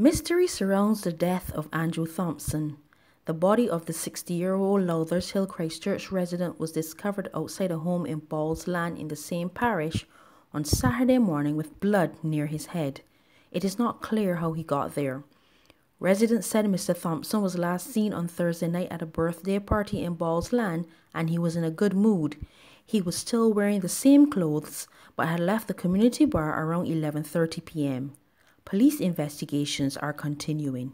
Mystery surrounds the death of Andrew Thompson. The body of the 60 year old Lowthers Hill Christ Church resident was discovered outside a home in Balls Land in the same parish on Saturday morning with blood near his head. It is not clear how he got there. Residents said Mr. Thompson was last seen on Thursday night at a birthday party in Balls Land and he was in a good mood. He was still wearing the same clothes but had left the community bar around 11:30 p.m. Police investigations are continuing.